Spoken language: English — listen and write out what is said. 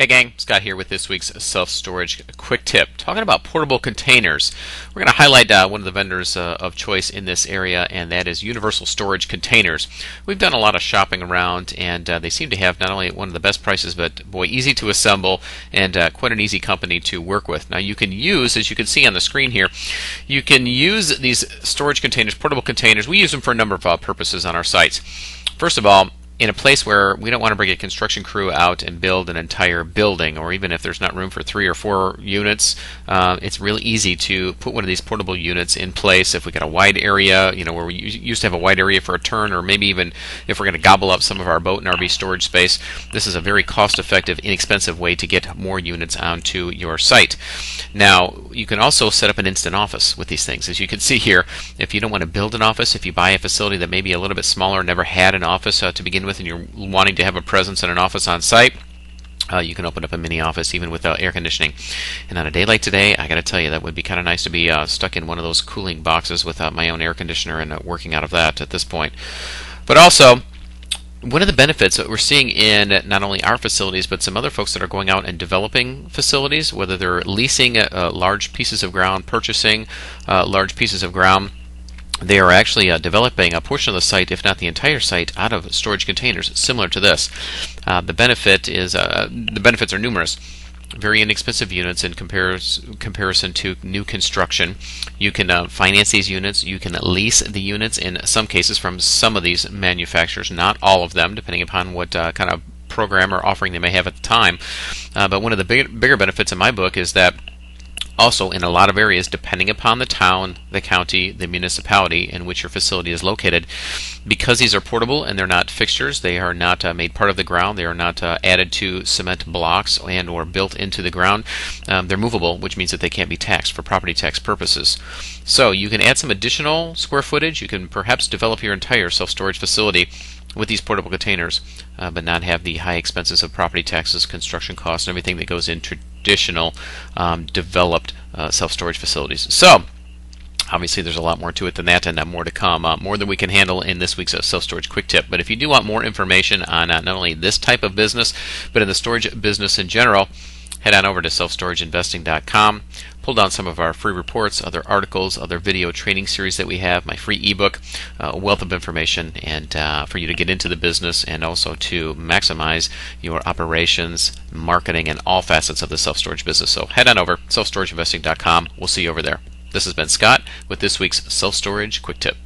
Hey gang, Scott here with this week's self-storage quick tip. Talking about portable containers. We're going to highlight uh, one of the vendors uh, of choice in this area, and that is Universal Storage Containers. We've done a lot of shopping around, and uh, they seem to have not only one of the best prices, but boy, easy to assemble and uh, quite an easy company to work with. Now you can use, as you can see on the screen here, you can use these storage containers, portable containers. We use them for a number of uh, purposes on our sites. First of all, in a place where we don't want to bring a construction crew out and build an entire building, or even if there's not room for three or four units, uh, it's really easy to put one of these portable units in place. If we got a wide area, you know, where we used to have a wide area for a turn, or maybe even if we're going to gobble up some of our boat and RV storage space, this is a very cost-effective, inexpensive way to get more units onto your site. Now, you can also set up an instant office with these things. As you can see here, if you don't want to build an office, if you buy a facility that may be a little bit smaller, never had an office uh, to begin with, and you're wanting to have a presence in an office on site, uh, you can open up a mini office even without air conditioning. And on a day like today, I got to tell you, that would be kind of nice to be uh, stuck in one of those cooling boxes without my own air conditioner and uh, working out of that at this point. But also, one of the benefits that we're seeing in not only our facilities but some other folks that are going out and developing facilities, whether they're leasing uh, large pieces of ground, purchasing uh, large pieces of ground, they are actually uh, developing a portion of the site, if not the entire site, out of storage containers, similar to this. Uh, the benefit is uh, the benefits are numerous. Very inexpensive units in compares, comparison to new construction. You can uh, finance these units. You can lease the units in some cases from some of these manufacturers, not all of them, depending upon what uh, kind of program or offering they may have at the time. Uh, but one of the big, bigger benefits in my book is that also, in a lot of areas, depending upon the town, the county, the municipality in which your facility is located, because these are portable and they're not fixtures, they are not uh, made part of the ground, they are not uh, added to cement blocks and or built into the ground. Um, they're movable, which means that they can't be taxed for property tax purposes. So you can add some additional square footage. You can perhaps develop your entire self-storage facility with these portable containers, uh, but not have the high expenses of property taxes, construction costs, and everything that goes into traditional um, developed uh, self-storage facilities. So, obviously there's a lot more to it than that and uh, more to come uh, more than we can handle in this week's uh, self-storage quick tip but if you do want more information on uh, not only this type of business but in the storage business in general head on over to selfstorageinvesting.com pull down some of our free reports, other articles, other video training series that we have, my free ebook, uh, a wealth of information, and uh, for you to get into the business and also to maximize your operations, marketing, and all facets of the self storage business. So head on over, selfstorageinvesting.com. We'll see you over there. This has been Scott with this week's self storage quick tip.